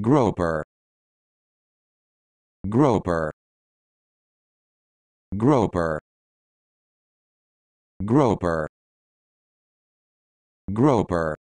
Groper. Groper. Groper. Groper. Groper.